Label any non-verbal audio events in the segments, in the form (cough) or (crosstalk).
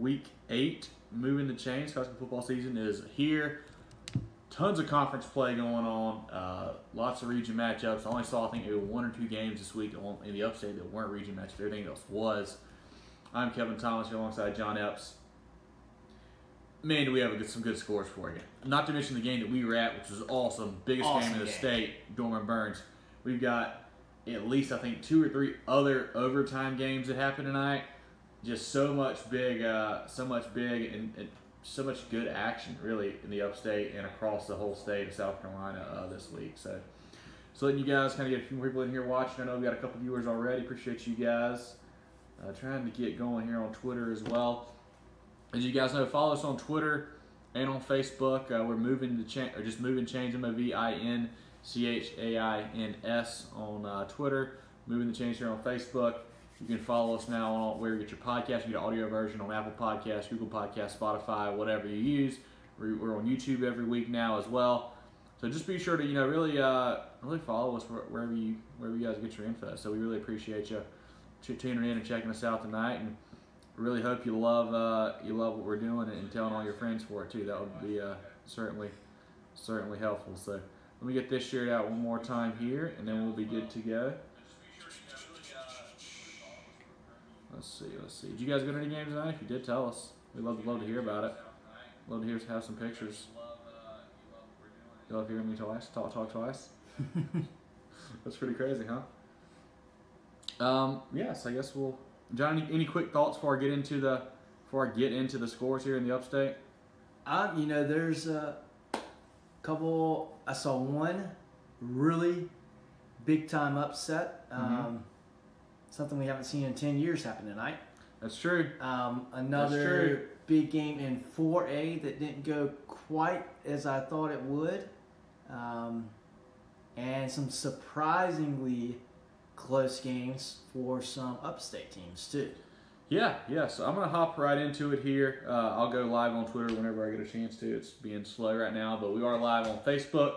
week eight, moving the chains. College football season is here. Tons of conference play going on. Uh, lots of region matchups. I only saw I think maybe one or two games this week in the upstate that weren't region matchups. Everything else was. I'm Kevin Thomas here alongside John Epps. Man, do we have good, some good scores for you. Not to mention the game that we were at, which was awesome. Biggest Awesome game in the game. state, Dorman Byrnes. We've got at least, I think, two or three other overtime games that happened tonight. Just so much big, uh, so much big, and, and so much good action, really, in the upstate and across the whole state of South Carolina uh, this week. So, so letting you guys kind of get a few more people in here watching. I know we got a couple viewers already. Appreciate you guys. Uh, trying to get going here on Twitter as well. As you guys know, follow us on Twitter and on Facebook. Uh, we're moving the chains, or just moving change M O V I N C H A I N S on uh, Twitter. Moving the chains here on Facebook. You can follow us now on where you get your podcast. You get an audio version on Apple Podcasts, Google Podcasts, Spotify, whatever you use. We're, on YouTube every week now as well. So just be sure to you know really uh, really follow us wherever you wherever you guys get your info. So we really appreciate you tuning in and checking us out tonight, and really hope you love uh, you love what we're doing and telling all your friends for it too. That would be uh, certainly certainly helpful. So let me get this shared out one more time here, and then we'll be good to go. Let's see, let's see. Did you guys go to any games tonight? If you did, tell us. We'd love to love to hear about it. Love to hear have some pictures. You love hearing me twice, talk talk twice. (laughs) That's pretty crazy, huh? Um, yes, I guess we'll. John, any, any quick thoughts before I get into the before I get into the scores here in the upstate? Um, you know, there's a couple. I saw one really big time upset. Um, Something we haven't seen in ten years happen tonight. That's true. Um, true. another big game in 4A that didn't go quite as I thought it would. Um, and some surprisingly close games for some upstate teams, too. Yeah, yeah. So I'm gonna hop right into it here. Uh, I'll go live on Twitter whenever I get a chance to. It's being slow right now, but we are live on Facebook.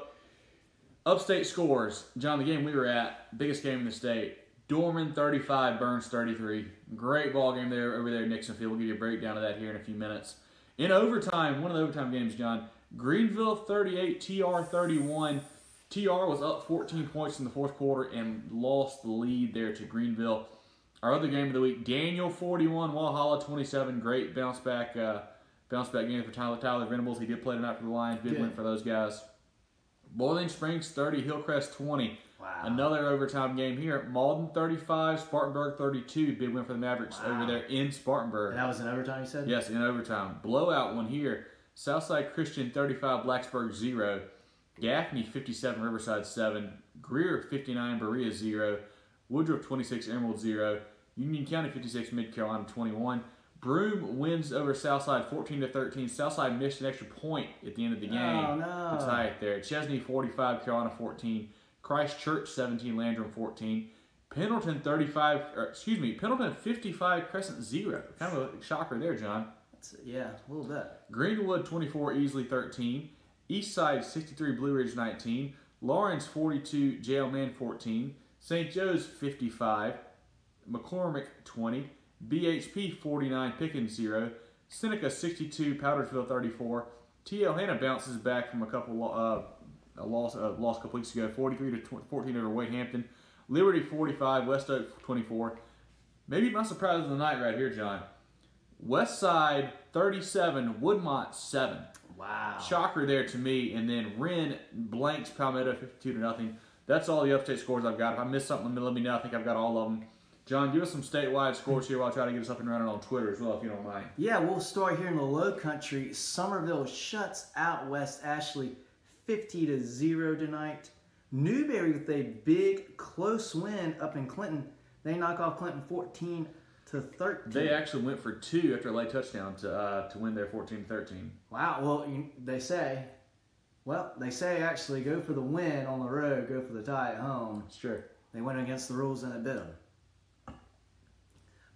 Upstate scores. John, the game we were at, biggest game in the state. Dorman 35, Byrnes 33. Great ball game there over there at Nixon Field. We'll give you a breakdown of that here in a few minutes. In overtime, one of the overtime games, John, Greenville 38, TR 31. TR was up 14 points in the fourth quarter and lost the lead there to Greenville. Our other game of the week, Daniel 41, Walhalla 27. Great bounce back, uh, bounce back game for Tyler Tyler Venables. He did play tonight for the Lions. Big win for those guys. Boiling Springs 30, Hillcrest 20. Wow. Another overtime game here. Mauldin 35, Spartanburg 32. Big win for the Mavericks Wow. over there in Spartanburg. And that was an overtime, you said? Yes, in overtime. Blowout one here. Southside Christian 35, Blacksburg 0. Gaffney 57, Riverside 7. Greer 59, Berea 0. Woodruff 26, Emerald 0. Union County 56, Mid Carolina 21. Broome wins over Southside 14 to 13. Southside missed an extra point at the end of the oh, game Oh, no. to tie it there. Chesnee 45, Carolina 14. Christchurch 17, Landrum 14. Pendleton 35, or excuse me, Pendleton 55, Crescent 0. Kind of a shocker there, John. That's- yeah, a little bit. Greenwood 24, Easley 13. Eastside 63, Blue Ridge 19. Laurens 42, J.L. Mann 14. St. Joe's 55. McCormick 20. BHP 49, Pickens 0. Seneca 62, Powdersville 34. TL Hanna bounces back from a couple uh, a loss uh, lost a couple weeks ago, 43 to tw- 14 over Wade Hampton. Liberty 45, West Oak 24. Maybe my surprise of the night right here, John. West Side 37, Woodmont 7. Wow. Shocker there to me. And then Wren blanks Palmetto 52 to nothing. That's all the upstate scores I've got. If I missed something, let me know. I think I've got all of them. John, give us some statewide scores here while I try to get us up and running on Twitter as well, if you don't mind. Yeah, we'll start here in the low country. Summerville shuts out West Ashley 50 to 0 tonight. Newberry with a big close win up in Clinton. They knock off Clinton 14 to 13. They actually went for two after a late touchdown to uh, to win their 14-13. Wow, well, you, they say, well, they say actually go for the win on the road, go for the tie at home. It's true. They went against the rules and it bit them.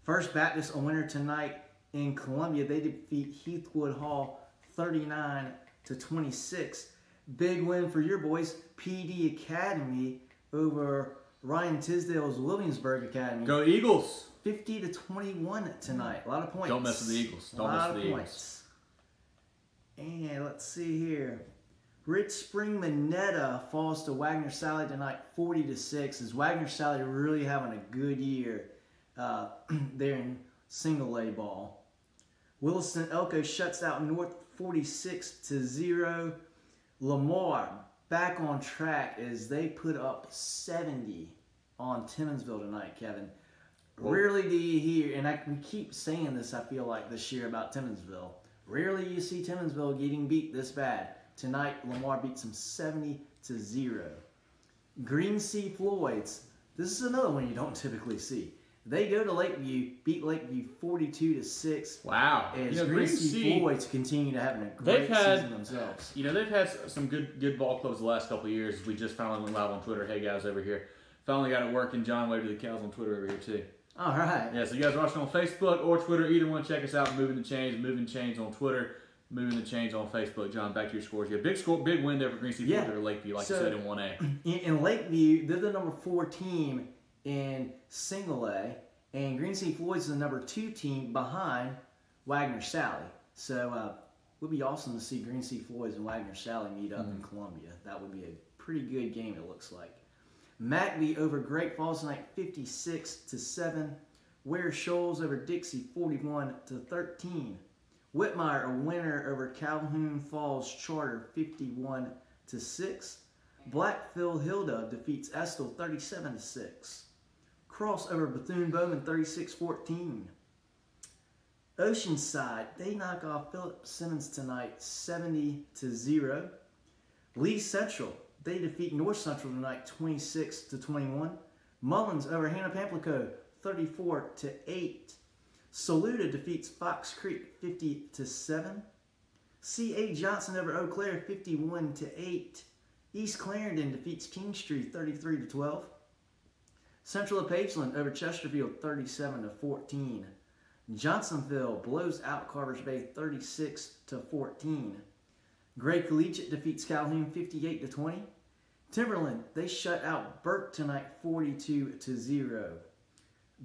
First Baptist a winner tonight in Columbia. They defeat Heathwood Hall 39 to 26. Big win for your boys. PD Academy over Ryan Tisdale's Williamsburg Academy. Go Eagles! 50 to 21 tonight. A lot of points. Don't mess with the Eagles. Don't a mess lot with of the Eagles. points. And let's see here. Ridge Spring Monetta falls to Wagner Salley tonight, 40 to 6. Is Wagner Salley really having a good year uh, (clears throat) there in single A ball? Williston Elko shuts out North 46 to 0. Lamar back on track as they put up 70 on Timmonsville tonight, Kevin. Rarely do you hear, and I can keep saying this, I feel like this year about Timmonsville. Rarely you see Timmonsville getting beat this bad. Tonight, Lamar beats them 70 to 0. Green Sea Floyds. This is another one you don't typically see. They go to Lakeview, beat Lakeview 42 to 6. Wow. And You know, Green Sea Floyds continue to have a great had- season themselves. you know, they've had some good good ball clubs the last couple of years. We just finally went live on Twitter. Hey guys, over here. Finally got it working. John Wave to the cows on Twitter over here too. All right. Yeah, so you guys are watching on Facebook or Twitter, either one, check us out. Moving the Chains, Moving Chains on Twitter, Moving the Chains on Facebook. John, back to your scores. Yeah, big score, big win there for Green Sea Yeah. Lakeview, like So- you said in 1A. (clears throat) In, in Lakeview, they're the number four team in single A, and Green Sea Floyd's the number two team behind Wagner Salley. So uh, it would be awesome to see Green Sea Floyd's and Wagner Salley meet up in Columbia. That would be a pretty good game. It looks like. McBee over Great Falls tonight, 56 to seven. Ware Shoals over Dixie, 41 to 13. Whitmire a winner over Calhoun Falls Charter, 51 to six. Blackville Hilda defeats Estill 37 to 6. Cross over Bethune Bowman 36 14. Oceanside, they knock off Philip Simmons tonight 70 to 0. Lee Central, they defeat North Central tonight 26 to 21. Mullins over Hannah Pamplico 34 to 8. Saluda defeats Fox Creek 50 to 7. C.A. Johnson over Eau Claire 51 to 8. East Clarendon defeats Kingstree 33 to 12. Central of Pageland over Chesterfield 37 to 14. Johnsonville blows out Carvers Bay 36 to 14. Gray Collegiate defeats Calhoun 58 to 20. Timberland they shut out Burke tonight 42 to 0.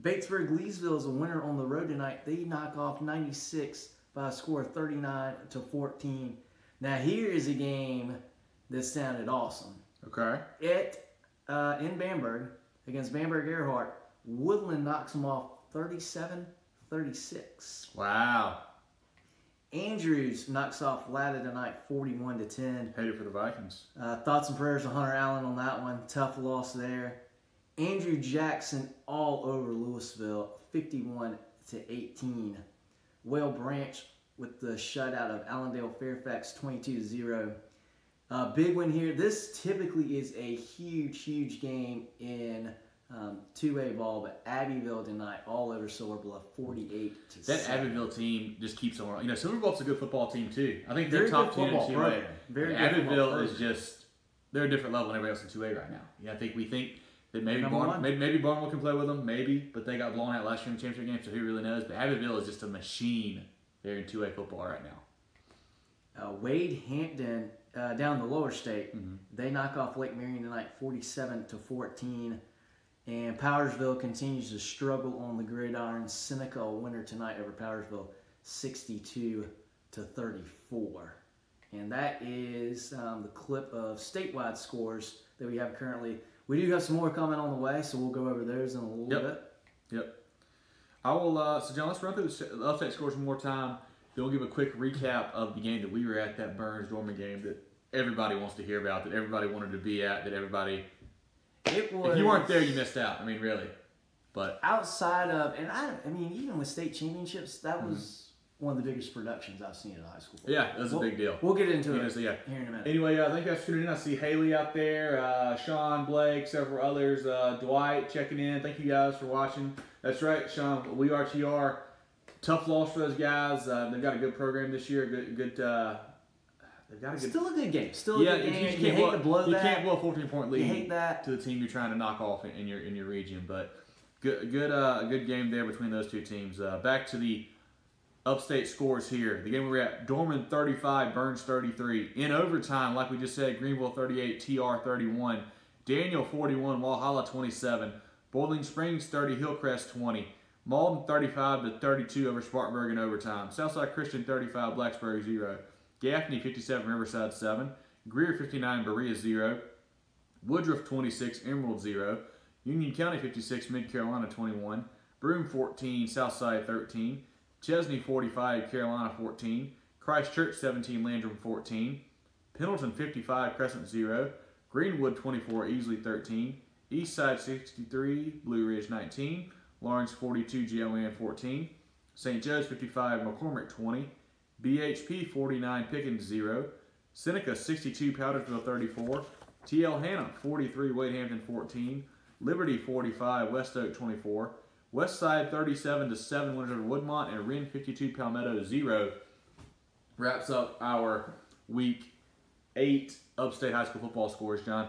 Batesburg Leesville is a winner on the road tonight. They knock off 96 by a score of 39 to 14. Now here is a game that sounded awesome. Okay. It uh, in Bamberg against Bamberg Ehrhardt, Woodland knocks them off 37-36. Wow. Andrews knocks off Latta tonight 41 to 10. Hated for the Vikings. Uh, thoughts and prayers to Hunter Allen on that one. Tough loss there. Andrew Jackson all over Lewisville, 51 to 18. Whale Branch with the shutout of Allendale Fairfax, 22 to 0. Uh, big win here. This typically is a huge, huge game in um, 2A ball, but Abbeville tonight all over Silver Bluff, 48 to That 7. Abbeville team just keeps on. You know, Silver Bluff's a good football team too. I think they're Very top ten in two A. Very good Abbeville is just they're a different level than everybody else in two A right now. Yeah, I think we think that maybe Barn, maybe, maybe Barnwell can play with them, maybe, but they got blown out last year in the championship game, so who really knows? But Abbeville is just a machine there in two A football right now. Uh, Wade Hampton uh, down the lower state, Mm-hmm. they knock off Lake Marion tonight, forty-seven to fourteen. And Powdersville continues to struggle on the gridiron. Seneca a winner tonight over Powdersville, sixty-two to thirty-four. And that is um, the clip of statewide scores that we have currently. We do have some more coming on the way, so we'll go over those in a little Yep. bit. Yep. I will. Uh, so John, let's run through the upstate scores one more time. Then we'll give a quick recap of the game that we were at, that Byrnes Dorman game that everybody wants to hear about, that everybody wanted to be at, that everybody. It was If you weren't there, you missed out. I mean, really. But outside of, and I, I mean, even with state championships, that Mm-hmm. was one of the biggest productions I've seen at a high school. yeah, that's a We'll- big deal. We'll get into it so yeah. here in a minute. Anyway, uh, thank you guys for tuning in. I see Haley out there, uh, Sean, Blake, several others, uh, Dwight checking in. Thank you guys for watching. That's right, Sean. We are TR. Tough loss for those guys. Uh, they've got a good program this year. Good, good. Uh, they've got a good. Still a good game. Still a yeah, good you, game. you You, can't hate blow, to blow you that. can't blow a 14 point lead you hate that. to the team you're trying to knock off in, your in your region. But good, good, uh, good game there between those two teams. Uh, back to the upstate scores here. The game we were at: Dorman 35, Byrnes 33. In overtime, like we just said, Greenville 38, TR 31. Daniel 41, Walhalla 27, Boiling Springs 30, Hillcrest 20, Mauldin 35 to 32 over Spartanburg in overtime, Southside Christian 35, Blacksburg 0, Gaffney 57, Riverside 7, Greer 59, Berea 0, Woodruff 26, Emerald 0, Union County 56, Mid Carolina 21, Broome 14, Southside 13, Chesnee 45, Carolina 14, Christchurch 17, Landrum 14, Pendleton 55, Crescent 0, Greenwood 24, Easley 13, Eastside 63, Blue Ridge 19, Laurens 42, GLN 14, St. Joe's 55, McCormick 20, BHP 49, Pickens 0, Seneca 62, Powdersville 34, TL Hanna 43, Wade Hampton 14, Liberty 45, West Oak 24, West Side 37 to 7 winners over Woodmont, and Wren 52, Palmetto 0 wraps up our week eight upstate high school football scores, John.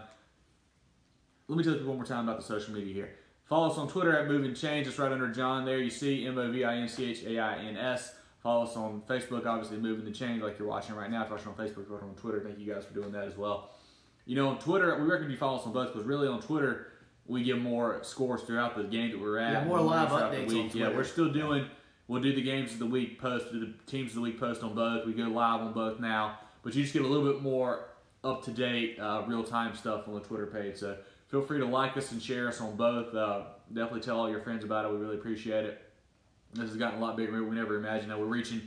Let me tell you one more time about the social media here. Follow us on Twitter at Moving Change. It's right under John there. You see M O V I N C H A I N S. Follow us on Facebook, obviously Moving the Chains, like you're watching right now. If you're watching on Facebook, you're watching on Twitter. Thank you guys for doing that as well. You know, on Twitter, we recommend you follow us on both because really on Twitter, we get more scores throughout the game that we're at. Yeah, more live throughout the updates week. Yeah, we're still doing. We'll do the games of the week post, do the teams of the week post on both. We go live on both now, but you just get a little bit more up to date, uh, real time stuff on the Twitter page. So feel free to like us and share us on both. Uh, definitely tell all your friends about it. We really appreciate it. This has gotten a lot bigger. Than we never imagined that we're reaching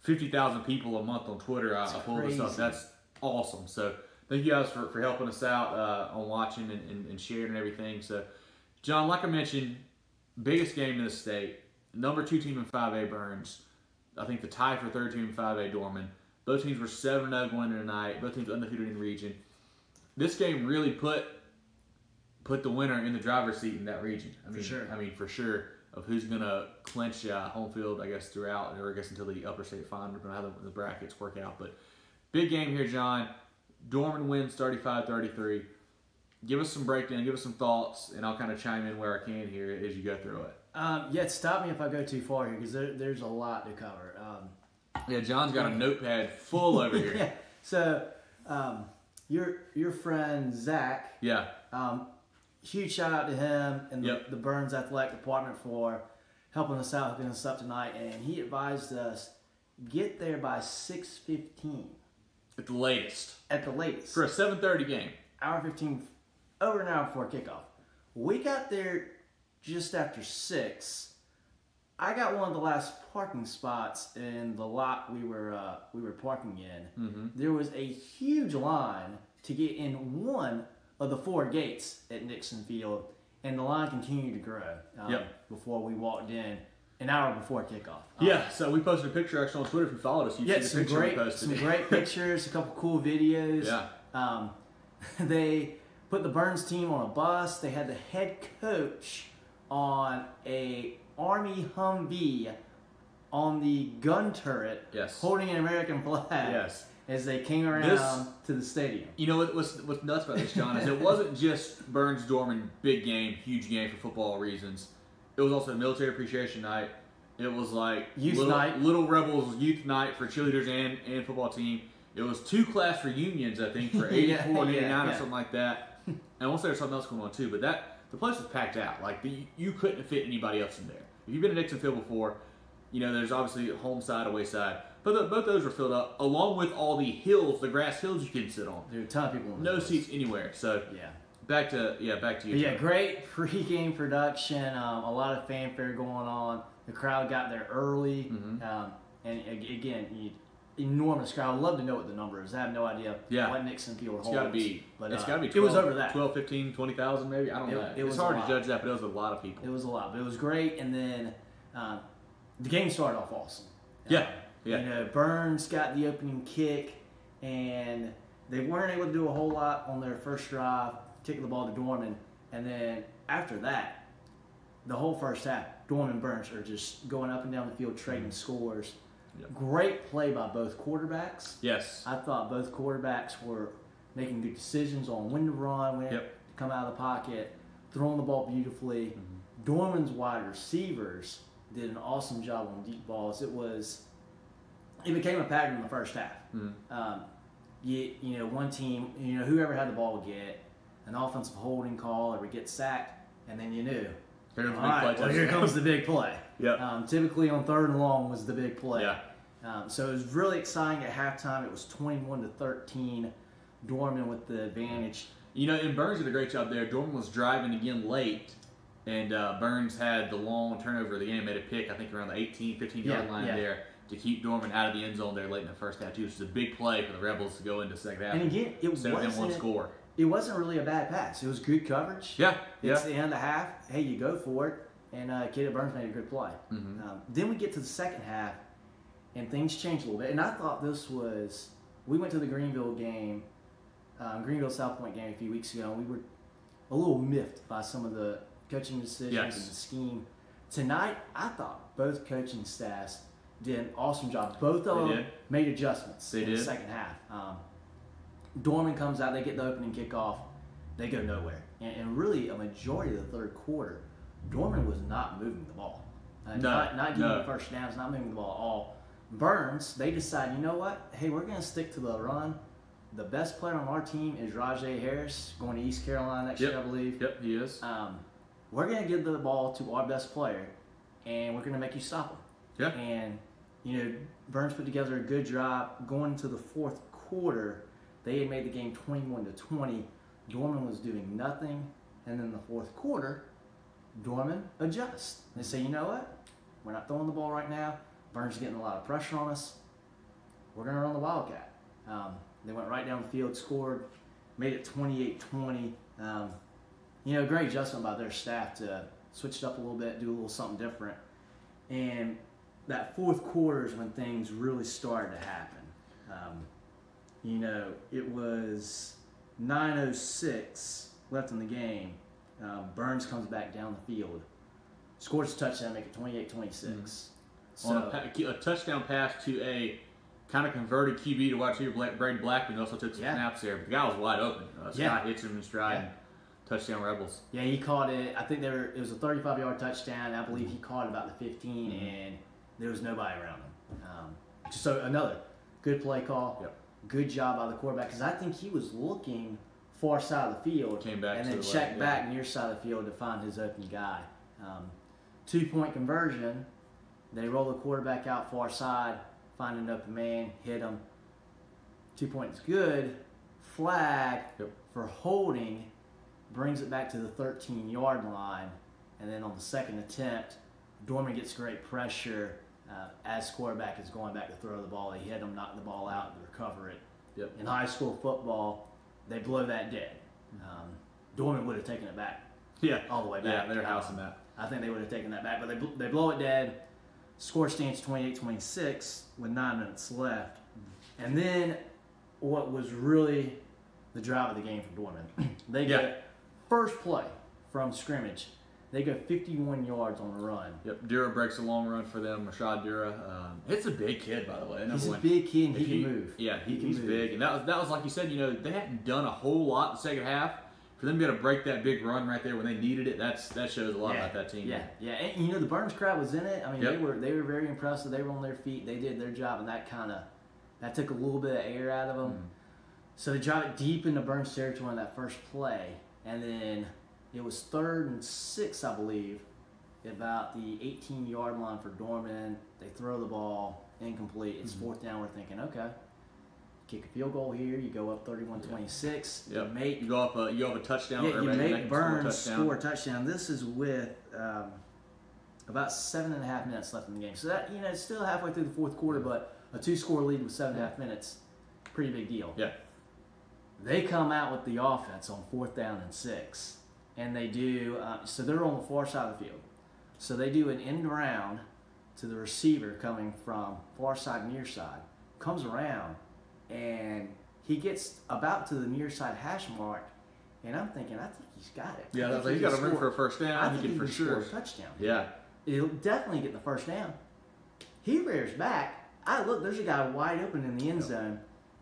fifty thousand people a month on Twitter. I, I pull this up. That's awesome. So thank you guys for, for helping us out uh, on watching and, and, and sharing and everything. So John, like I mentioned, biggest game in the state. Number two team in 5A Byrnes. I think the tie for third team in 5A Dorman. Both teams were 7 0 going into tonight. Both teams undefeated in the region. This game really put put the winner in the driver's seat in that region. I mean, sure. I mean, for sure, of who's going to clinch uh, home field, I guess, throughout, or I guess until the upper state final, depending on how the, the brackets work out. But big game here, John. Dorman wins 35 33 give us some breakdown, give us some thoughts, and I'll kind of chime in where I can here as you go through it. Um, yeah, stop me if I go too far here because there, there's a lot to cover. Um, Yeah, John's got a notepad full over here. (laughs) yeah. So, um, your your friend Zach, Yeah, um, huge shout out to him and the, Yep. the Byrnes Athletic Department for helping us out, hooking us up tonight. And he advised us get there by six fifteen at the latest at the latest. for a 7:30 game. hour 15 over an hour before kickoff we got there just after six i got one of the last parking spots in the lot we were uh, we were parking in Mm-hmm. there was a huge line to get in one of the four gates at nixon field and the line continued to grow um, Yep. before we walked in an hour before kickoff Um, Yeah, so we posted a picture actually on Twitter. If you followed us, you yeah, see some the picture great, we posted. some (laughs) great pictures, a couple cool videos. Yeah. Um, (laughs) they put the Byrnes team on a bus. They had the head coach on a Army Humvee on the gun turret, Yes. holding an American flag. Yes. As they came around This- to the stadium. You know what, what's what's nuts about this, John, is it wasn't just Byrnes Dorman big game, huge game for football reasons. It was also a military appreciation night. It was like Youth little, night. Little Rebels youth night for cheerleaders and, and football team. It was two class reunions, I think, for (laughs) 84 Yeah, and 89 yeah, or something like that. And once there was something else going on too, but that the place was packed out. Like the, you couldn't fit anybody else in there. If you've been to Nixon Field before, you know there's obviously a home side, away side, but the, both those were filled up, along with all the hills, the grass hills you can sit on. There were a ton of people. in No bus. seats anywhere. So Yeah. back to yeah, back to you. Yeah, great pre-game production. Um, a lot of fanfare going on. The crowd got there early, Mhm. um, and again, you, enormous crowd. I'd love to know what the number is. I have no idea Yeah. what Nixon Field holds. It's got to be. but it's uh, got to be. 12, it was over that. 12, 15, 20,000 maybe. I don't It- know. it it's was hard to judge that, but it was a lot of people. It was a lot, but it was great. And then um, the game started off awesome. Yeah, Um, yeah. You know, Byrnes got the opening kick, and they weren't able to do a whole lot on their first drive, kicking the ball to Dorman. And then after that, the whole first half, Dorman and Byrnes are just going up and down the field, trading scores. Mm-hmm. Yep. Great play by both quarterbacks. yes. I thought both quarterbacks were making good decisions on when to run, when Yep. to come out of the pocket, throwing the ball beautifully. Mm-hmm. Dorman's wide receivers did an awesome job on deep balls. It was, it became a pattern in the first half. Mhm. Um, you, you know, one team, you know, whoever had the ball would get. an offensive holding call or we get sacked, and then you knew. Here's All the big right, play well, here comes the big play. Yep. Um, typically on third and long was the big play. Yeah. Um, so it was really exciting at halftime. It was 21 to 13. Dorman with the advantage. You know, and Byrnes did a great job there. Dorman was driving again late, and uh, Byrnes had the long turnover of the game, made a pick, I think around the 18, 15 yard Yeah, line yeah. there to keep Dorman out of the end zone there late in the first half, too. Is a big play for the Rebels to go into second half. And again, it of one score. it wasn't really a bad pass. It was good coverage. Yeah, It's yeah. the end of the half. Hey, you go for it. And uh, Kid Byrnes made a good play. Mhm. Um, then we get to the second half, and things change a little bit. And I thought this was. We went to the Greenville game, um, Greenville South Point game a few weeks ago, and we were a little miffed by some of the coaching decisions Yes. and the scheme. Tonight, I thought both coaching staffs did an awesome job. Both of They them did. made adjustments They in the second half. Um, Dorman comes out, they get the opening kickoff, they go nowhere. And, and really, a majority of the third quarter, Dorman was not moving the ball. Uh, No, not, not getting no. the first downs, not moving the ball at all. Byrnes, they decide, you know what? Hey, we're going to stick to the run. The best player on our team is Rajay Harris, going to East Carolina next Yep. year, I believe. Yep, he is. Um, we're going to give the ball to our best player, and we're going to make you stop him. Yeah. And, you know, Byrnes put together a good job. Going into the fourth quarter, they had made the game 21 to 20. Dorman was doing nothing. And then the fourth quarter, Dorman adjusts. They say, you know what? We're not throwing the ball right now. Byrnes is getting a lot of pressure on us. We're going to run the Wildcat. Um, they went right down the field, scored, made it 28 20. Um, you know, great adjustment by their staff to switch it up a little bit, do a little something different. And that fourth quarter is when things really started to happen. Um, you know, it was 9.06 left in the game. Um, Byrnes comes back down the field, scores a touchdown, make it 28 26. On a, a touchdown pass to a kind of converted QB to watch here. Bla- Brady Blackman also took some Yeah. snaps there, but the guy was wide open. Uh, Scott Yeah. hits him in stride. Yeah. Touchdown Rebels. Yeah, he caught it. I think there it was a 35 yard touchdown. I believe he caught it about the 15, Mm-hmm. and there was nobody around him. Um, so another good play call. Yep. Good job by the quarterback because I think he was looking far side of the field Came back and then the checked left, back near side of the field to find his open guy. Um, two point conversion. They roll the quarterback out far side, find an open man, hit him. Two points good. Flag Yep. for holding brings it back to the 13 yard line. And then on the second attempt, Dorman gets great pressure uh, as quarterback is going back to throw the ball. He hit him, knock the ball out, and recover it. Yep. In high school football, they blow that dead. Um, Dorman would have taken it back Yeah. all the way back. Yeah, they're housing that. I think they would have taken that back, but they, bl- they blow it dead. Score stands 28 26 with nine minutes left. And then what was really the drive of the game for Dorman. (clears throat) they Yeah. get first play from scrimmage. They go 51 yards on a run. Yep. Dura breaks a long run for them. Rashad Dura. Um, it's a big kid, by the way. He's a big kid and If he can move. Yeah, he, He can he's move. big, and that was that was like you said. You know, they hadn't done a whole lot in the second half. For them to be able to break that big run right there when they needed it, that's that shows a lot yeah, about that team. Yeah, yeah, and you know the Byrnes crowd was in it. I mean, Yep. they were they were very impressive. They were on their feet. They did their job, and that kind of that took a little bit of air out of them. Mhm. So they drive it deep into Byrnes territory on that first play, and then it was third and six, I believe, about the 18 yard line for Dorman. They throw the ball incomplete. It's Mm-hmm. fourth down. We're thinking, okay, kick a field goal here. You go up 31-26. Yep. You make You go up a you go up a touchdown. yeah, you make can score a Byrnes touchdown. score a touchdown. This is with um, about seven and a half minutes left in the game. So that you know, it's still halfway through the fourth quarter, but a two-score lead with seven and a half minutes, pretty big deal. Yeah. They come out with the offense on fourth down and six, and they do. Uh, so they're on the far side of the field. So they do an end around to the receiver coming from far side near side, comes around, and he gets about to the near side hash mark, and I'm thinking, I think he's got it. I Yeah, think that's like, he you got a room for a first down. I think He he can for sure. a touchdown. Yeah. He'll definitely get the first down. He rears back. I look, there's a guy wide open in the end zone,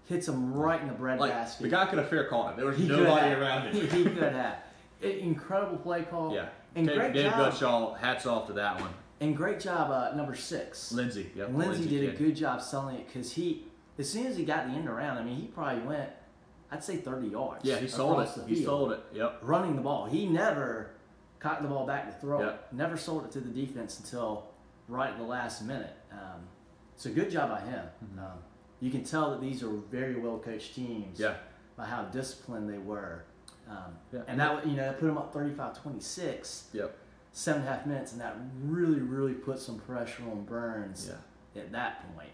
hits him right in the bread Like basket. the guy could have fair caught it. There was He nobody around he, it. he could have. Incredible play call. Yeah. And Dave, great Dave job. Gutshall, hats off to that one. And great job, uh, number six. Lindsey. Yep. Lindsey did a good job selling it because he, as soon as he got the end around, I mean, he probably went, I'd say 30 yards. Yeah, he sold it. He field, sold it. Yep. Running the ball. He never cocked the ball back to throw. Yeah. it. Never sold it to the defense until right at the last minute. Um, so good job by him. Um, you can tell that these are very well coached teams Yeah. by how disciplined they were. Um, Yeah. And that, you know, that put them up 35-26, Yep. seven and a half minutes, and that really, really put some pressure on Byrnes Yeah. at that point.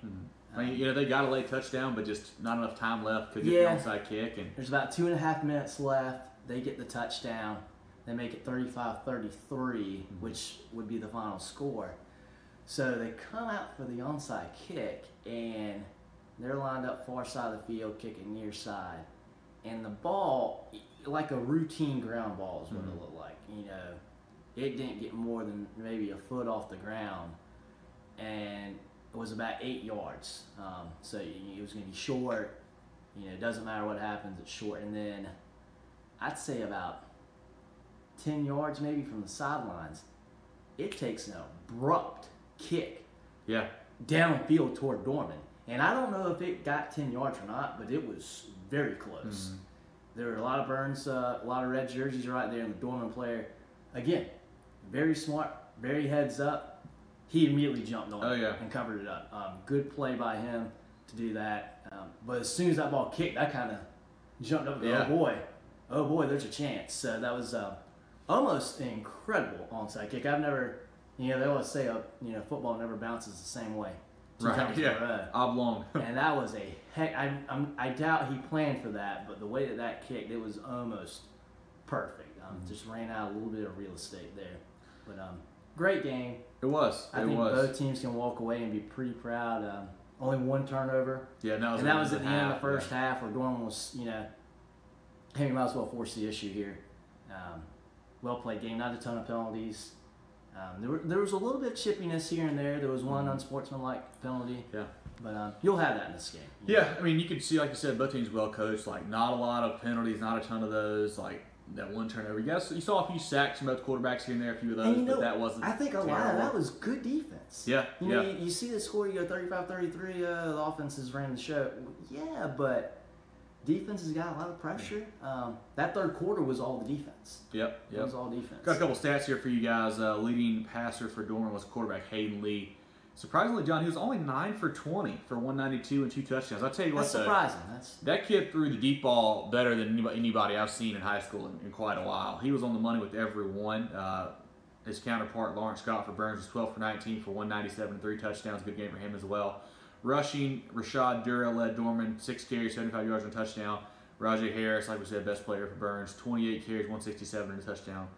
I mean, you know, they got a late touchdown, but just not enough time left. because get Yeah. the onside kick, and There's about two and a half minutes left. They get the touchdown. They make it 35 33, Mm-hmm. which would be the final score. So they come out for the onside kick, and they're lined up far side of the field, kicking near side. And the ball, like a routine ground ball, is what Mm-hmm. it looked like. You know, it didn't get more than maybe a foot off the ground, and it was about eight yards. Um, so it was going to be short. You know, it doesn't matter what happens, it's short. And then I'd say about 10 yards maybe from the sidelines, it takes an abrupt kick yeah, downfield toward Dorman. And I don't know if it got 10 yards or not, but it was very close. There were a lot of Byrnes, uh, a lot of red jerseys right there, and the Dorman player, again, very smart, very heads up. He immediately jumped on Oh, it yeah. and covered it up. Um, good play by him to do that. Um, but as soon as that ball kicked, I kind of jumped up and go, Yeah. oh boy, oh boy, there's a chance. So that was uh, almost an incredible onside kick. I've never, you know, they always say, uh, you know, football never bounces the same way. Two right, times in a yeah, oblong. (laughs) and that was a heck. I, I'm, I doubt he planned for that, but the way that that kicked, it was almost perfect. Um, Mm-hmm. Just ran out a little bit of real estate there, but um, great game. it was. I it think was. both teams can walk away and be pretty proud. Um, only one turnover, yeah, and that was, and that was at the end of the first yeah. half, where Dorman was, you know, hey, we might as well force the issue here. Um, well played game, not a ton of penalties. Um, there, were, there was a little bit of chippiness here and there. There was one unsportsmanlike penalty, Yeah. but um, you'll have that in this game. you Yeah, I mean, you can see, like you said, both teams well coached. Like, not a lot of penalties, not a ton of those. Like that one turnover. Yes, you saw a few sacks from both quarterbacks here and there, a few of those, you know, but that wasn't. I think a lot of that was good defense. Yeah, You know, yeah. you, you see the score, you go 35 33, uh, the offenses ran the show. Yeah, but defense has got a lot of pressure. Um, that third quarter was all the defense. Yep, It was all defense. Got a couple stats here for you guys. Uh, leading passer for Dorman was quarterback Hayden Lee. Surprisingly, John, he was only nine for twenty for one ninety two and two touchdowns. I'll tell you what, That's though, surprising. That's that kid threw the deep ball better than anybody, anybody I've seen in high school in, in quite a while. He was on the money with every one. Uh, his counterpart Lawrence Scott for Byrnes was twelve for nineteen for one ninety seven and three touchdowns. Good game for him as well. Rushing, Rashad Dura led Dorman six carries, seventy five yards and a touchdown. Rajay Harris, like we said, best player for Byrnes, twenty eight carries, one sixty seven and a touchdown.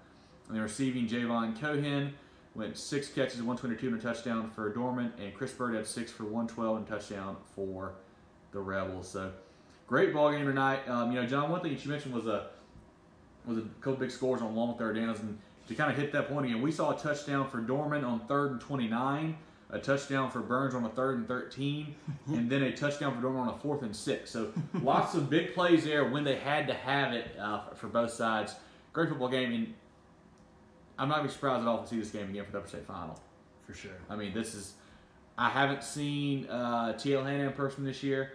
And then receiving Javon Cohen went six catches, 122 and a touchdown for Dorman, and Chris Bird had six for 112 and a touchdown for the Rebels. So great ball game tonight. Um, you know, John, one thing that you mentioned was a was a couple big scores on long third downs, and to kind of hit that point again, we saw a touchdown for Dorman on third and 29. A touchdown for Byrnes on a third and 13, (laughs) and then a touchdown for Dorman on a fourth and six. So lots of big plays there when they had to have it uh, for both sides. Great football game, and I'm not gonna be surprised at all to see this game again for the Upper State Final. for sure. I mean, this is. I haven't seen uh, TL Hanna in person this year.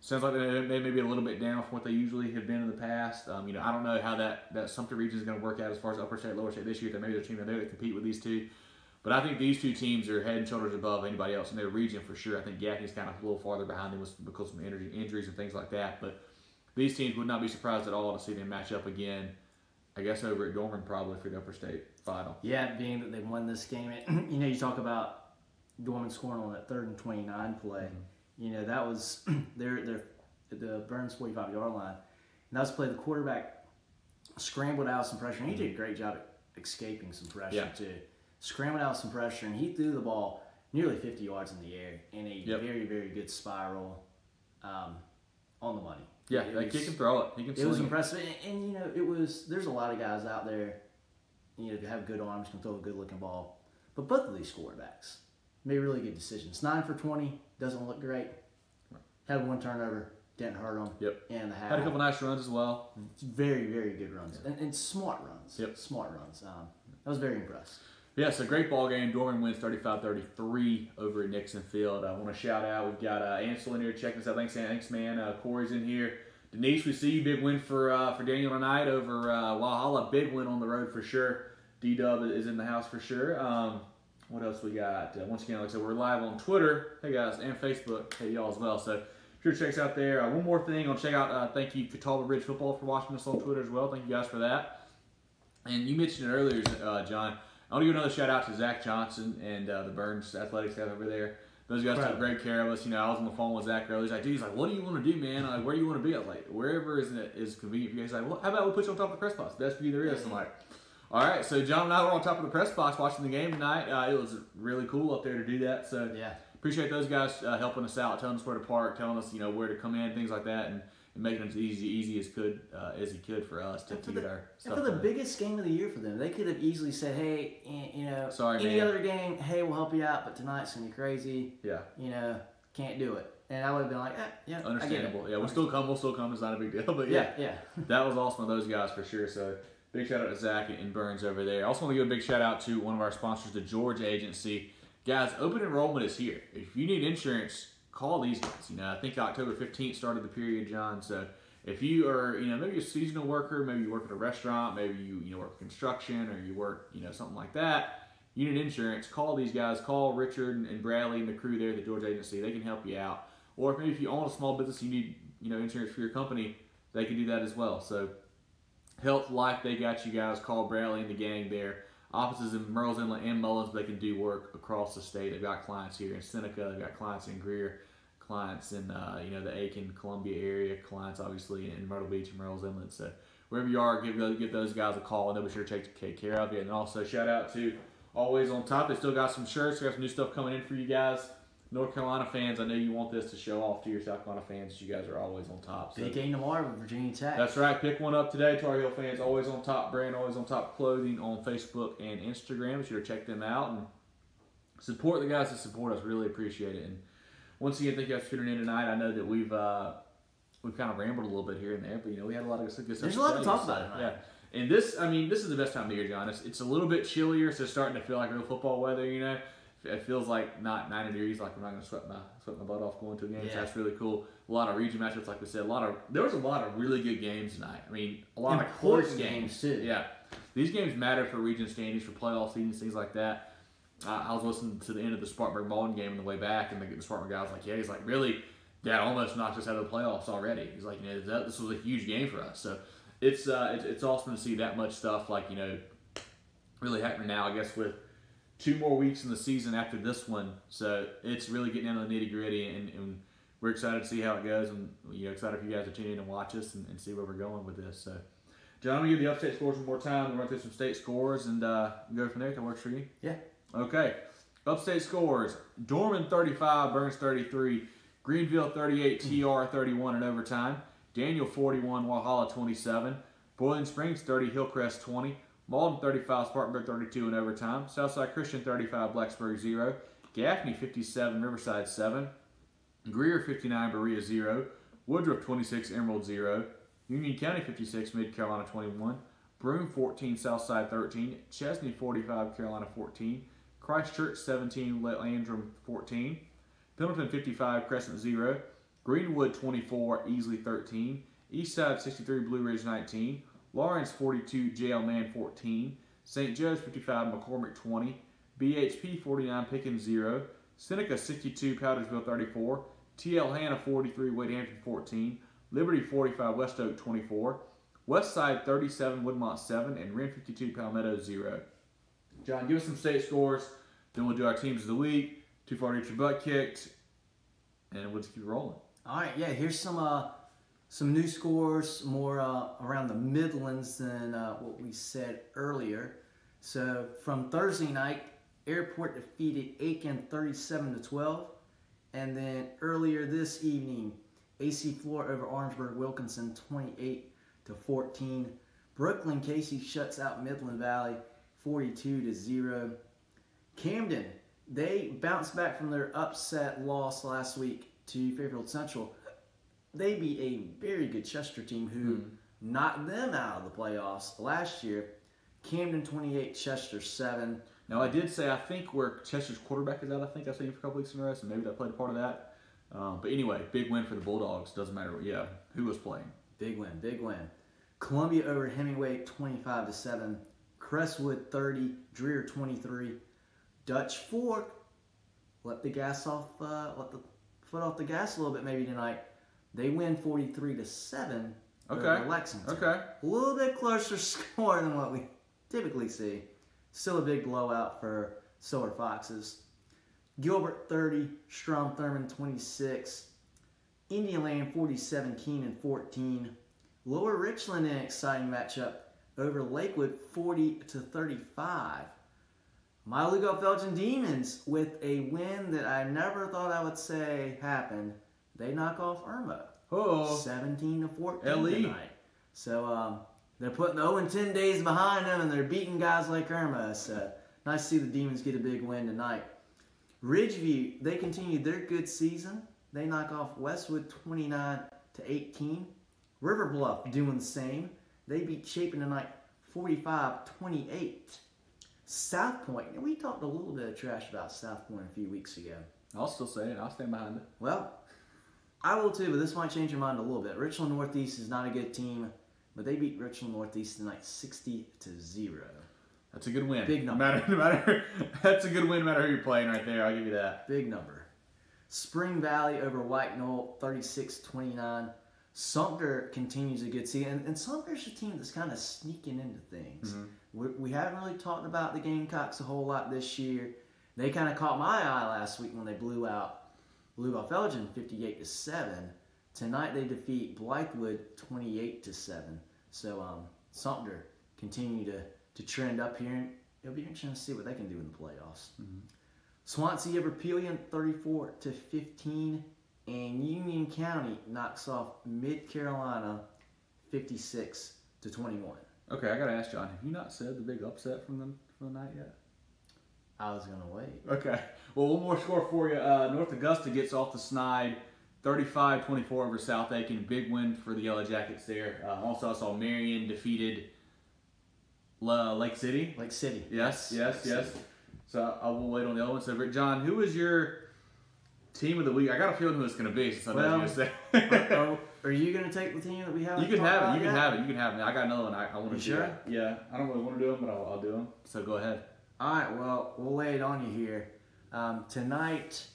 Sounds like they may be a little bit down from what they usually have been in the past. Um, you know, I don't know how that, that Sumter region is going to work out as far as Upper State, Lower State this year. That maybe there's a team that they that compete with these two. But I think these two teams are head and shoulders above anybody else in their region for sure. I think Gaffney's kind of a little farther behind them because of injuries and things like that. But these teams would not be surprised at all to see them match up again. I guess over at Dorman probably for the Upper State final. Yeah, being that they won this game, it, (clears throat) you know, you talk about Dorman scoring on that third and 29 play. Mm-hmm. You know, that was (clears throat) their their the Byrnes 45 yard line. And that was play the quarterback scrambled out some pressure. And he did a great job at escaping some pressure, Yeah. too. Scrambled out some pressure, and he threw the ball nearly 50 yards in the air in a Yep. very, very good spiral um, on the money. Yeah, It like was- he can throw it. He can it was it. impressive, and, and, you know, it was. There's a lot of guys out there, you know, that have good arms, can throw a good looking ball. But both of these quarterbacks made really good decisions. Nine for twenty doesn't look great. Had one turnover, didn't hurt them. Yep. And the half. Had a couple nice runs as well. very, very good runs and, and smart runs. Yep. Smart runs. Um, I was very impressed. Yeah, a great ball game. Dorman wins 35-33 over at Nixon Field. I want to shout out. We've got uh, Ansel in here checking us out. Thanks, thanks, man. Uh, Corey's in here. Denise, we see you. Big win for uh, for Daniel tonight over uh, Walhalla. Big win on the road for sure. D Dub is in the house for sure. Um, what else we got? Uh, once again, like I said, we're live on Twitter. Hey guys, and Facebook. Hey y'all as well. So sure check us out there. Uh, one more thing, I'll check out. Uh, thank you, Catawba Ridge Football, for watching us on Twitter as well. Thank you guys for that. And you mentioned it earlier, uh, John. I want to give another shout out to Zach Johnson and uh, the Byrnes Athletics staff over there. Those guys Right. took great care of us. You know, I was on the phone with Zach earlier. He's like, dude, he's like, what do you want to do, man? I'm like, where do you want to be? I was like, wherever is is convenient for you. He's like, well, how about we put you on top of the press box? Best view there is. I'm like, all right. So John and I were on top of the press box watching the game tonight. Uh, it was really cool up there to do that. So Yeah. appreciate those guys uh, helping us out, telling us where to park, telling us you know where to come in, things like that, and, and making it as easy easy as could uh, as he could for us to, to get our And stuff. for the biggest game of the year for them, they could have easily said, "Hey, you know, Sorry, any man." other game, hey, we'll help you out, but tonight's gonna be crazy. yeah, You know, can't do it." And I would have been like, eh, "Yeah, I get it." understandable. Yeah, we'll still come. We'll still come. It's not a big deal. (laughs) But Yeah, yeah, yeah. (laughs) that was awesome of those guys for sure. So big shout out to Zach and Byrnes over there. I also want to give a big shout out to one of our sponsors, the George Agency. Guys, open enrollment is here. If you need insurance, call these guys. You know, I think October 15th started the period, John. So if you are, you know, maybe a seasonal worker, maybe you work at a restaurant, maybe you, you know, work construction or you work, you know, something like that, you need insurance, call these guys. Call Richard and Bradley and the crew there at the George Agency. They can help you out. Or if maybe if you own a small business, you need, you know, insurance for your company, they can do that as well. So Health Life, they got you guys. Call Bradley and the gang there. Offices in Murrells Inlet and Mullins, they can do work across the state. They've got clients here in Seneca, they've got clients in Greer, clients in uh, you know the Aiken, Columbia area, clients obviously in Myrtle Beach and Murrells Inlet. So wherever you are, give those, give those guys a call and they'll be sure to take, take care of you. And also shout out to Always on Top. They still got some shirts, they got some new stuff coming in for you guys. North Carolina fans, I know you want this to show off to your South Carolina fans. You guys are always on top. So. Big game tomorrow with Virginia Tech. That's right. Pick one up today. Tar Heel fans, always on top brand, always on top clothing on Facebook and Instagram. Be sure to check them out and support the guys that support us. Really appreciate it. And once again, thank you guys for tuning in tonight. I know that we've uh, we've kind of rambled a little bit here and there, but you know we had a lot of good stuff. There's a lot to talk so, about tonight. Yeah. And this, I mean, this is the best time of year, John. It's, it's a little bit chillier, so it's starting to feel like real football weather. You know, it feels like not 90 degrees. Like I'm not gonna sweat my sweat my butt off going to a game. So that's really cool. A lot of region matchups, like we said. A lot of there was a lot of really good games tonight. I mean, a lot of Important close games, too. Yeah, these games matter for region standings, for playoff seedings, things like that. Uh, I was listening to the end of the Spartanburg Mauldin game on the way back, and the, the Spartanburg guy was like, "Yeah, he's like, really, that almost knocked us out of the playoffs already." He's like, "You know, that, this was a huge game for us." So it's uh, it's, it's awesome to see that much stuff like you know really happening now. I guess with two more weeks in the season after this one, so it's really getting down to the nitty gritty, and, and we're excited to see how it goes, and you know, excited for you guys to tune in and watch us and, and see where we're going with this. So, John, I'm gonna give the upstate scores one more time. We'll run through some state scores and uh, go from there. If that works for you. Yeah. Okay. Upstate scores: Dorman 35, Byrnes 33, Greenville 38, TR 31 in overtime, Daniel 41, Walhalla 27, Boiling Springs 30, Hillcrest 20, Mauldin 35, Spartanburg 32 in overtime, Southside Christian 35, Blacksburg 0, Gaffney 57, Riverside 7, Greer 59, Berea 0, Woodruff 26, Emerald 0, Union County 56, Mid Carolina 21, Broome 14, Southside 13, Chesnee 45, Carolina 14, Christchurch 17, Landrum 14, Pendleton 55, Crescent 0, Greenwood 24, Easley 13, Eastside 63, Blue Ridge 19, Laurens 42, JL Mann 14, St. Joe's 55, McCormick 20, BHP 49, Pickens 0, Seneca 62, Powdersville 34, TL Hanna 43, Wade Hampton 14, Liberty 45, West Oak 24, Westside 37, Woodmont 7, and Wren 52, Palmetto 0. John, give us some state scores, then we'll do our teams of the week. Too far to get your butt kicked, and we'll just keep rolling. All right, yeah. Here's some uh, some new scores, more uh, around the Midlands than uh, what we said earlier. So from Thursday night, Airport defeated Aiken 37 to 12, and then earlier this evening, AC Flora over Orangeburg Wilkinson 28 to 14. Brookland Cayce shuts out Midland Valley 42 to 0. Camden, they bounced back from their upset loss last week to Fairfield Central. They beat a very good Chester team who knocked them out of the playoffs last year. Camden 28, Chester 7. Now, I did say I think where Chester's quarterback is out. I think I said for a couple weeks in a row, so maybe that played a part of that. Um, but anyway, big win for the Bulldogs. Doesn't matter. Yeah, who was playing? Big win, big win. Columbia over Hemingway 25 to 7. Crestwood 30, Dreher 23. Dutch Fork let the gas off, uh, let the foot off the gas a little bit maybe tonight. They win 43 to 7 Okay. over Lexington. Okay. A little bit closer (laughs) score than what we typically see. Still a big blowout for Silver Foxes. Gilbert 30, Strom Thurmond 26, Indian Land 47, Keenan 14. Lower Richland an exciting matchup over Lakewood 40 to 35. My Lugoff Elgin Demons with a win that I never thought I would say happened. They knock off Irmo. Oh. 17 to 14 LE. tonight. So um, they're putting 0 and 10 days behind them, and they're beating guys like Irmo. So nice to see the Demons get a big win tonight. Ridgeview, they continue their good season. They knock off Westwood 29 to 18. River Bluff doing the same. They beat Chapin tonight 45 28. South Point, and we talked a little bit of trash about South Point a few weeks ago. I'll still say it. I'll stand behind it. Well, I will too, but this might change your mind a little bit. Richland Northeast is not a good team, but they beat Richland Northeast tonight 60 to 0. That's a good win. Big number. No matter, (laughs) no matter. That's a good win, no matter who you're playing right there. I'll give you that. Big number. Spring Valley over White Knoll 36 29. Sumter continues a good season, and, and Sumter's a team that's kind of sneaking into things. Mhm. We, we haven't really talked about the Gamecocks a whole lot this year. They kind of caught my eye last week when they blew out off Elgin 58 to 7. Tonight they defeat Blythewood 28 to 7. So um, Sumter continue to, to trend up here, and it'll be interesting to see what they can do in the playoffs. Swansea over Pelion 34 to 15, and Union County knocks off Mid Carolina 56 to 21. Okay, I gotta ask John. Have you not said the big upset from the from the night yet? I was gonna wait. Okay. Well, one more score for you. Uh, North Augusta gets off the snide, 35-24 over South Aiken. Big win for the Yellow Jackets there. Uh, also, I saw Marion defeated La- Lake City. Lake City. Yes, yes, Lake yes. City. So I will wait on the other one. So, John, who is your team of the week? I got a feeling who it's going to be since I know you say. (laughs) (laughs) are, are you gonna take the team that we have? You can have it. You can have it. You can have it. I got another one. I, I want to You do. sure? it. Yeah. I don't really want to do them, but I'll, I'll do them. So go ahead. All right, well, we'll lay it on you here. Um, tonight,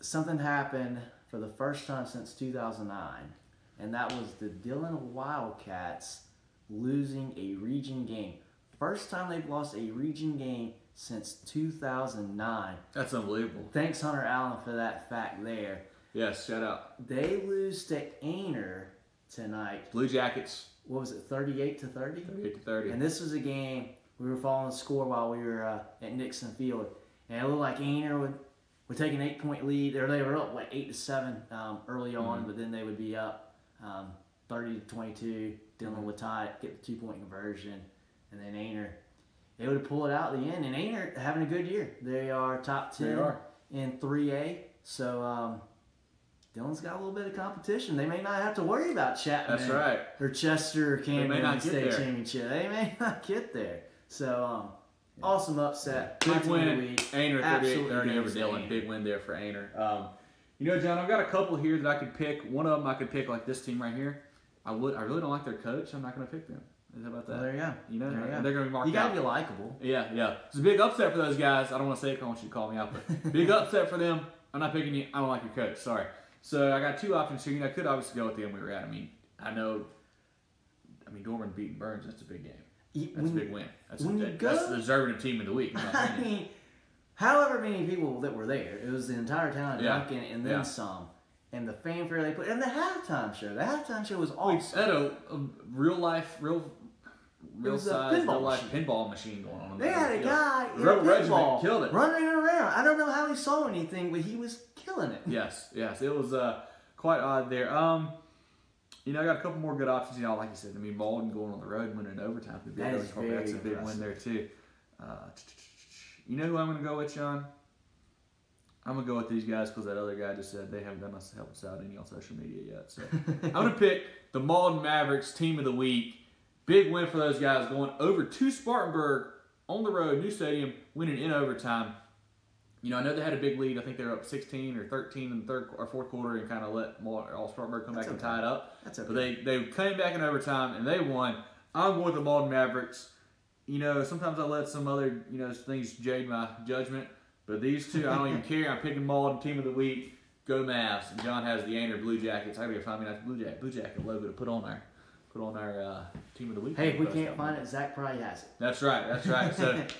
something happened for the first time since 2009, and that was the Dillon Wildcats losing a region game. First time they've lost a region game since 2009. That's unbelievable. Thanks, Hunter Allen, for that fact there. Yes. Shout out They lose to Aynor tonight. Blue Jackets. What was it, 38 to 30? 38 to 30. And this was a game we were following the score while we were uh, at Nixon Field, and it looked like Aynor would would take an eight point lead, or they were up like eight to seven um, early on, Mhm. but then they would be up um, thirty to twenty two. Dillon would tie it, get the two point conversion, and then Aynor they would pull it out at the end. And Aynor having a good year. They are top ten are. in three A. So um, Dillon's got a little bit of competition. They may not have to worry about Chapman That's right. or Chester or Camden in the get state championship. They may (laughs) not get there. So, um, awesome upset. Big team of the win. Aynor 38 Absolutely 30 over against Big win there for Aynor. Um, you know, John, I've got a couple here that I could pick. One of them I could pick like this team right here. I would. I really don't like their coach. I'm not going to pick them. How about that? Well, there you go. you know, there they're going to be marked You gotta be likable. Yeah, yeah. It's a big upset for those guys. I don't want to say it 'cause I want you to call me out, but (laughs) big upset for them. I'm not picking you. I don't like your coach. Sorry. So I got two options here. You know, I could obviously go with the one we were at. I mean, I know. I mean, Dorman beating Byrnes. That's a big game. You- That's when- a big win. That's, when a, you that's the deserving team of the week. (laughs) I mean, however many people that were there, it was the entire town of Yeah. Duncan and then Yeah. some. And the fanfare they put, and the halftime show. The halftime show was We awesome. had a, a real life, real, real size, pinball real life machine. pinball machine going on. They the had a guy in a Rebel Regiment pinball killed it. running around. I don't know how he saw anything, but he was killing it. Yes, yes, it was uh, quite odd there. Um, you know, I got a couple more good options. You know, like you said, I mean, Mauldin going on the road, winning in overtime. could be That really is very That's a big win there too. Uh, you know who I'm going to go with, Sean? I'm gonna go with these guys because that other guy just said they haven't done us help us out any on social media yet. So (laughs) I'm gonna pick the Mauldin Mavericks team of the week. Big win for those guys going over to Spartanburg on the road, new stadium, winning in overtime, you know, I know they had a big lead. I think they were up 16 or 13 in the third or fourth quarter and kind of let All Spartanburg come That's back and tie it up. That's okay. But they they came back in overtime and they won. I'm going with the Mauldin Mavericks. You know, sometimes I let some other you know things jade my judgment, but these two I don't even (laughs) care. I'm picking Mauldin Team of the Week. Go Mavs. And John has the Aynor Blue Jackets. I gotta find me a nice Blue Jacket Blue Jacket logo to put on our put on our uh, Team of the Week. hey, if we can't find it, Zach probably has it. That's right. That's right. So. (laughs)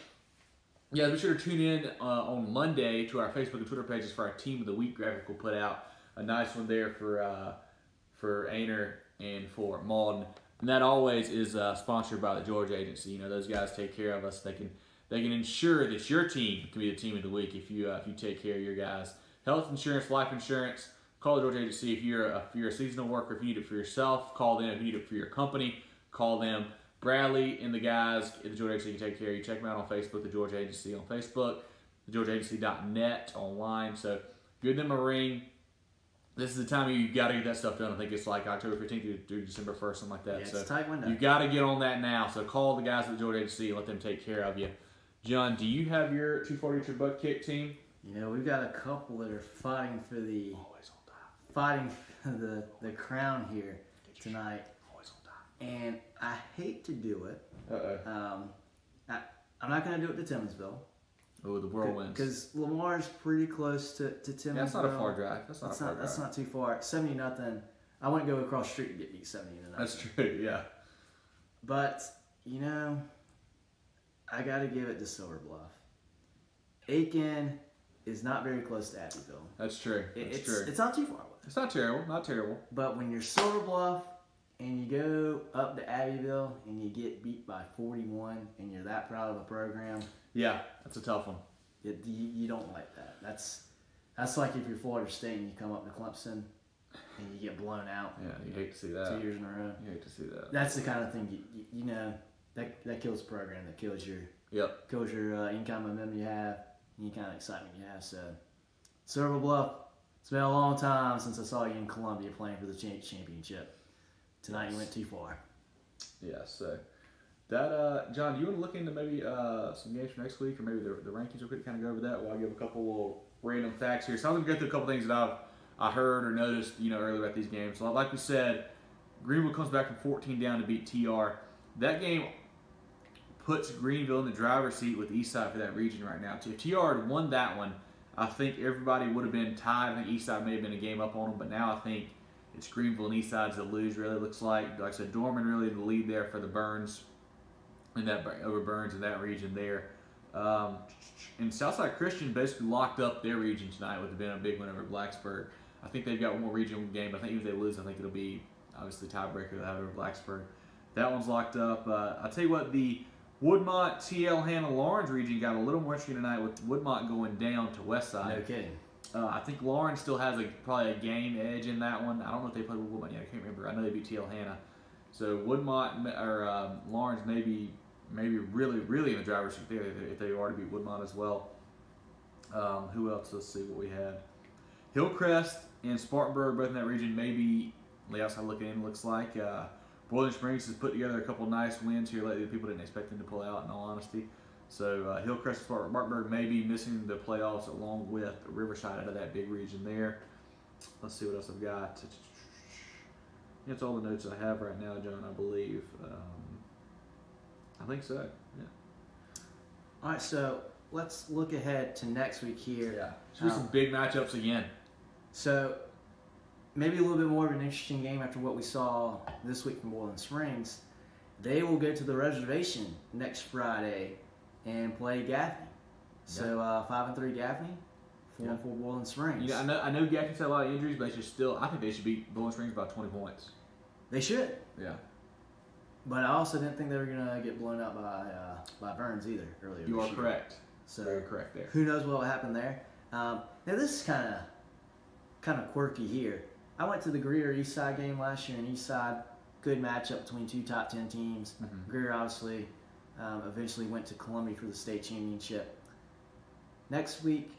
Yeah, be sure to tune in uh, on Monday to our Facebook and Twitter pages for our Team of the Week graphic. We'll put out a nice one there for uh, for Aynor and for Mauldin. And that always is uh, sponsored by the George Agency. You know, those guys take care of us. They can they can ensure that your team can be the team of the week if you uh, if you take care of your guys. Health insurance, life insurance. Call the George Agency if you're a, if you're a seasonal worker. If you need it for yourself, call them. If you need it for your company, call them. Bradley and the guys at the George Agency can take care of you. Check them out on Facebook, the George Agency on Facebook, thegeorgeagency.net online. So give them a ring. This is the time you've got to get that stuff done. I think it's like October 15th through, December 1st, something like that. Yeah, it's so a tight window. you got to get on that now. So call the guys at the George Agency and let them take care of you. John, do you have your 240 your butt kick team? You know, we've got a couple that are fighting for the Always on fighting for the the crown here tonight, Always on top. and I hate to do it. Uh oh. Um, I, I'm not going to do it to Timmonsville Oh, the whirlwinds. because Lamar's pretty close to to Timmonsville. Yeah, that's not a far drive. That's not That's a far not that's not too far. Seventy nothing. I wouldn't go across the street to get beat seventy to nothing. That's true. Yeah. But you know, I got to give it to Silver Bluff. Aiken is not very close to Abbeville. That's true. That's it's true. it's not too far away. It's not terrible. Not terrible. But when you're Silver Bluff and you go up to Abbeville and you get beat by 41 and you're that proud of a program, Yeah, that's a tough one. it, you, you don't like that. That's that's like if you're Florida State and you come up to Clemson and you get blown out Yeah, you hate to see that. two years in a row. You hate to see that. That's the kind of thing you, you, you know that that kills the program. That kills your Yep. kills your uh, any kind of momentum you have, any kind of excitement you have. So, Silver Bluff, it's been a long time since I saw you in Columbia playing for the championship. Tonight you went too far. Yeah. So that uh, John, do you want to look into maybe uh, some games for next week, or maybe the, the rankings? Real quick, kind of go over that while I give a couple little random facts here. So I'm gonna go through a couple things that I've I heard or noticed, you know, earlier about these games. So like we said, Greenville comes back from 14 down to beat TR. That game puts Greenville in the driver's seat with the East Side for that region right now. If TR had won that one, I think everybody would have been tied. I think East Side may have been a game up on them, but now I think it's Greenville and East Side's that lose. Really looks like, like I said, Dorman really the lead there for the Byrnes, and that over Byrnes in that region there. Um, and Southside Christian basically locked up their region tonight with being a big win over Blacksburg. I think they've got one more regional game. I think if they lose, I think it'll be obviously tiebreaker they'll have over Blacksburg. That one's locked up. Uh, I'll tell you what, the Woodmont, TL, Hanna, Laurens region got a little more interesting tonight with Woodmont going down to Westside. No kidding. Uh, I think Laurens still has a probably a game edge in that one. I don't know if they played Woodmont yet. I can't remember. I know they beat TL Hanna. So Woodmont or um, Laurens maybe maybe really really in the driver's seat there if they- they already beat Woodmont as well. Um, who else? Let's see what we had. Hillcrest and Spartanburg both in that region. Maybe the outside looking in looks like. Uh, Boiling Springs has put together a couple nice wins here lately. People didn't expect them to pull out, in all honesty. So uh, Hillcrest and Spartan- Spartanburg may be missing the playoffs along with Riverside out of that big region there. Let's see what else I've got. That's all the notes I have right now, John. I believe. Um, I think so. Yeah. All right, so let's look ahead to next week here. Yeah. Should be some big matchups again. So maybe a little bit more of an interesting game after what we saw this week from Boiling Springs. They will go to the reservation next Friday and play Gaffney. So uh, five and three Gaffney, four and Yeah. four Boiling Springs. You know, I know I know Gaffney's had a lot of injuries, but they should still. I think they should beat Boiling Springs by 20 points. They should, Yeah. but I also didn't think they were gonna get blown out by uh, by Byrnes either earlier. You are year. correct. So Very correct there. who knows what will happen there? Um, now this is kind of kind of quirky here. I went to the Greer East Side game last year, and East Side good matchup between two top ten teams. Mhm. Greer obviously um, eventually went to Columbia for the state championship. Next week,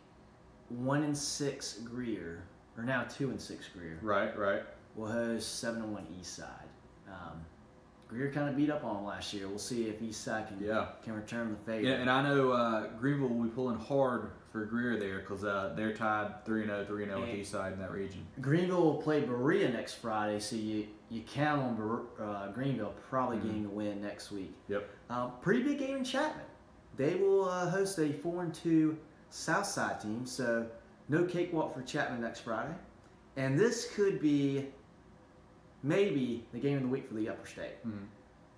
one and six Greer, or now two and six Greer, Right, right. will host seven and one East Side. Um, Greer kind of beat up on last year. We'll see if East Side can Yeah. can return the favor. Yeah, and I know uh, Greenville will be pulling hard for Greer there because uh, they're tied 3 0, 3 0 with Eastside in that region. Greenville will play Berea next Friday, so you, you count on Ber- uh, Greenville probably Mhm. getting a win next week. Yep. Um, pretty big game in Chapman. They will uh, host a four and two Southside team, so no cakewalk for Chapman next Friday. And this could be maybe the game of the week for the Upper State. Mhm.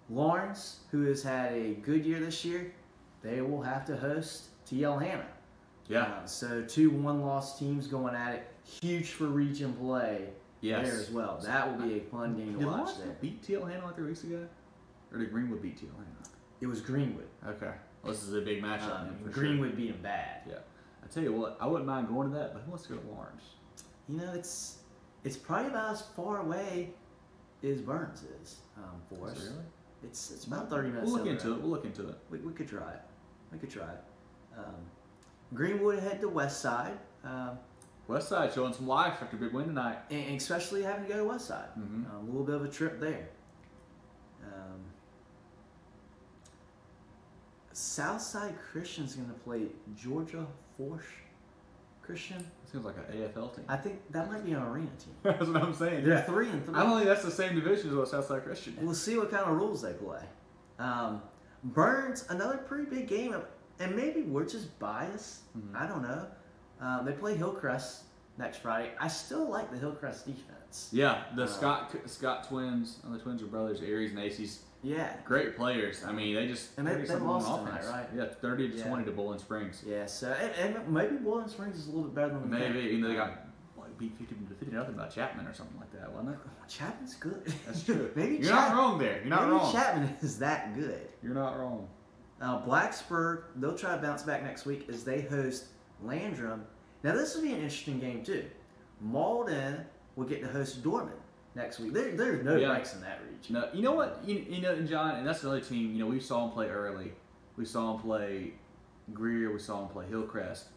Laurens, who has had a good year this year, they will have to host TL Hanna. Yeah. Uh, so two one-loss teams going at it. Huge for region play Yes. there as well. That will be a fun game to Did watch there. beat TL Hanna like three weeks ago? Or did Greenwood beat TL Hanna? It was Greenwood. Okay. Well, this is a big matchup. Um, Greenwood beat them bad. Yeah. I tell you what, I wouldn't mind going to that, but who wants to go to Laurens? You know, it's it's probably about as far away as Byrnes is um, for Is us. it really? It's it's about thirty minutes. We'll look over into it. We'll look into it. We, we could try it. We could try it. Um, Greenwood head to West Side, um, West Side showing some life after a big win tonight. and, especially having to go to West Side. Mhm. Um, a little bit of a trip there. Um, Southside Christian's going to play Georgia Force Christian. Seems like an AFL team. I think that might be an arena team. (laughs) That's what I'm saying. They're Yeah. three and three. I don't think that's the same division as what Southside Christian. is. We'll see what kind of rules they play. Um, Byrnes, another pretty big game, and maybe we're just biased. Mhm. I don't know. Um, they play Hillcrest next Friday. I still like the Hillcrest defense. Yeah, the Uh, Scott Scott twins, and the twins are brothers, Aries and Aces. Yeah, Great players. I mean, they just And they- 30 they lost on tonight, offense. right? Yeah, thirty to Yeah. twenty to Boiling Springs. yeah. So and, and maybe Boiling Springs is a little bit better than Maybe even though they Um, got like beat fifty to fifty nothing by Chapman or something like that, wasn't it? (laughs) Chapman's good. That's true. (laughs) maybe You're Chap- not wrong there. You're not maybe wrong. Chapman is that good. You're not wrong. Uh, Blacksburg, they'll try to bounce back next week as they host Landrum. Now, this will be an interesting game, too. Mauldin will get to host Dorman next week. There, there's no Yeah. breaks in that region. No, you know what? You, you know, and John, and that's another team. You know, we saw them play early. We saw them play Greer. We saw them play Hillcrest.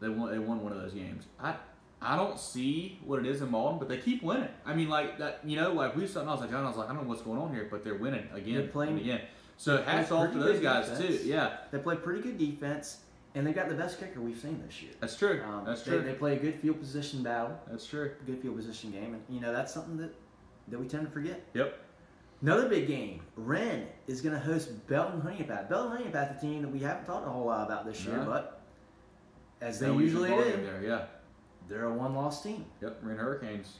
They won. They won one of those games. I I don't see what it is in Mauldin, but they keep winning. I mean, like that. You know, like we saw. I was like, John, I was like, I don't know what's going on here, but they're winning again They're playing- again. So hats off to those guys defense. too. Yeah, They play pretty good defense, and they've got the best kicker we've seen this year. that's true. Um, that's they, true. They play a good field position battle, that's true. good field position game, and you know that's something that that we tend to forget. Yep. Another big game. Wren is going to host Belton Honea Path. Belton Honea Path, a team that we haven't talked a whole lot about this year, No. but as they No, usually do, There, yeah. they're a one-loss team. Yep. Wren Hurricanes.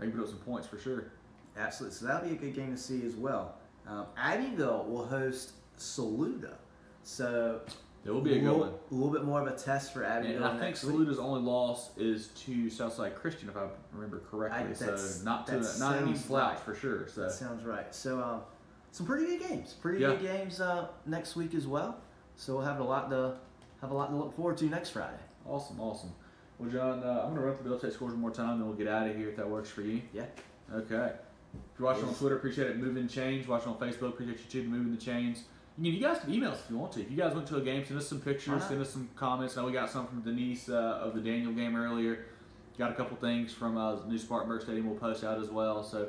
They can put up some points for sure. Absolutely. So that'll be a good game to see as well. Um, Abbeville will host Saluda. So It will be a good little, one. A little bit more of a test for Abbeville. And I think Saluda's. Only loss is to Southside Christian, if I remember correctly. I- so not to that not any slouch right. for sure. So That sounds right. So um, some pretty good games. Pretty Yeah. good games uh, next week as well. So we'll have a lot to have a lot to look forward to next Friday. awesome, awesome. Well, John, uh, I'm gonna run through the update scores one more time, then we'll get out of here if that works for you. Yeah. Okay. If you're watching on Twitter, appreciate it. Moving chains. Watching on Facebook, appreciate you too. Moving the chains. You, can, you guys can email us if you want to. If you guys went to a game, send us some pictures, send us some comments. Now we got some from Denise uh, of the Daniel game earlier. Got a couple things from uh, New Spartanburg Stadium. We'll post out as well. So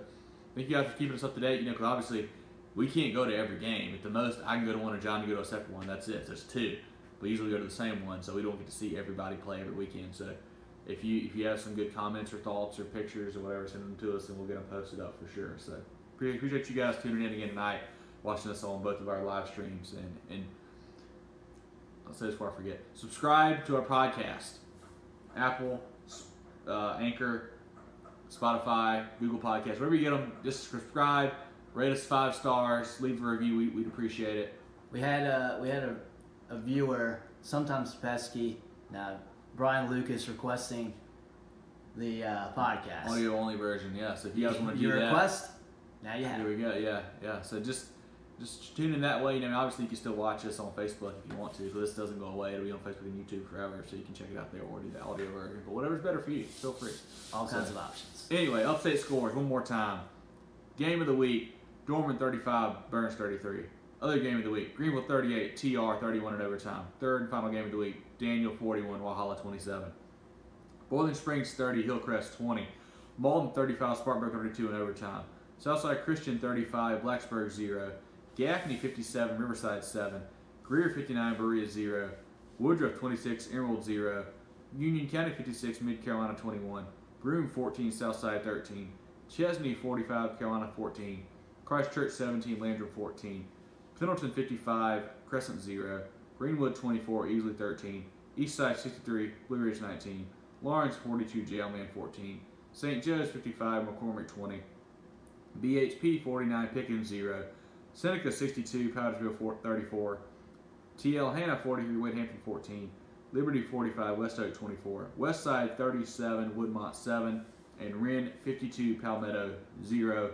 thank you guys for keeping us up to date. You know, because obviously we can't go to every game. At the most, I can go to one, or John can go to a separate one. That's it. There's two. We usually go to the same one, so we don't get to see everybody play every weekend. So if you if you have some good comments or thoughts or pictures or whatever, send them to us, and we'll get them posted up for sure. So appreciate you guys tuning in again tonight, watching us on both of our live streams, and and I'll say this before I forget: subscribe to our podcast, Apple, uh, Anchor, Spotify, Google Podcasts, wherever you get them. Just subscribe, rate us five stars, leave a review. We, we'd appreciate it. We had a we had a, a viewer, sometimes pesky, now Brian Lucas requesting the uh, podcast. Audio only version, yeah. So if you guys want to do Your that, request, now you have. Here we go. Yeah, yeah. So just just tune in that way. You know, obviously you can still watch us on Facebook if you want to. So this doesn't go away. It'll be on Facebook and YouTube forever, so you can check it out there or do the audio version. But whatever's better for you, feel free. All So- kinds of options. Anyway, upstate scores one more time. Game of the week: Dorman 35, Byrnes 33. Other game of the week: Greenville 38, TR 31 in overtime. Third and final game of the week: Daniel 41, Walhalla 27. Boiling Springs 30, Hillcrest 20. Mauldin 35, Spartanburg 32 in overtime. Southside Christian 35, Blacksburg 0. Gaffney 57, Riverside 7. Greer 59, Berea 0. Woodruff 26, Emerald 0, Union County 56, Mid Carolina 21, Broome 14, Southside 13, Chesnee 45, Carolina 14, Christchurch 17, Landrum 14, Pendleton 55, Crescent 0, Greenwood 24, Easley 13, Eastside 63, Blue Ridge 19, Laurens 42, JL Mann 14, St. Joe's 55, McCormick 20, BHP 49, Pickens 0, Seneca 62, Powdersville 34, TL Hanna 43, Wade 14, Liberty 45, West Oak 24, Westside 37, Woodmont 7, and Wren 52, Palmetto 0.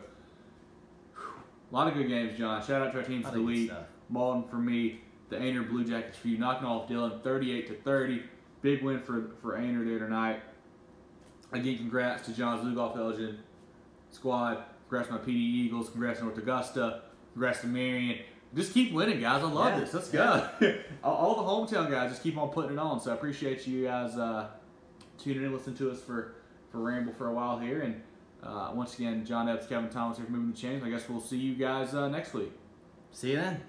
A lot of good games, John. Shout out to our teams of the week. Malden for me, the Aynor Blue Jackets for you, knocking off Dillon 38 to 30. Big win for for Aynor there tonight. Again, congrats to John's Lugoff Elgin squad. Congrats to my PD Eagles. Congrats to North Augusta. Congrats to Marion. Just keep winning, guys. I love Yeah. this. Let's go. (laughs) all, the hometown guys just keep on putting it on. So I appreciate you guys uh, tuning in, listening to us for for ramble for a while here. And uh, once again, John Epps, Kevin Thomas here from Moving the Chains. I guess we'll see you guys uh, next week. See you then.